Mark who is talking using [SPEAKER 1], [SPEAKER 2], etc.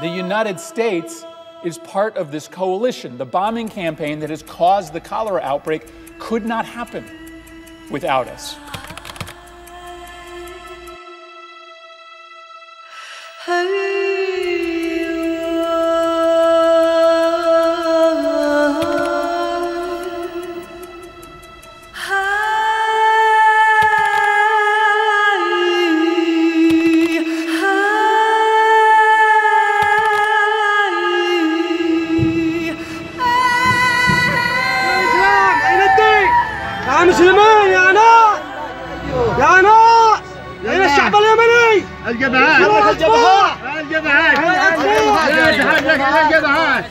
[SPEAKER 1] the United States is part of this coalition. The bombing campaign that has caused the cholera outbreak could not happen without us.
[SPEAKER 2] Hey. يا مسلمين يا ناس يا ناس أين الشعب اليمني؟ الجبهات!
[SPEAKER 3] الجبهات! الجبهات! الجبهات!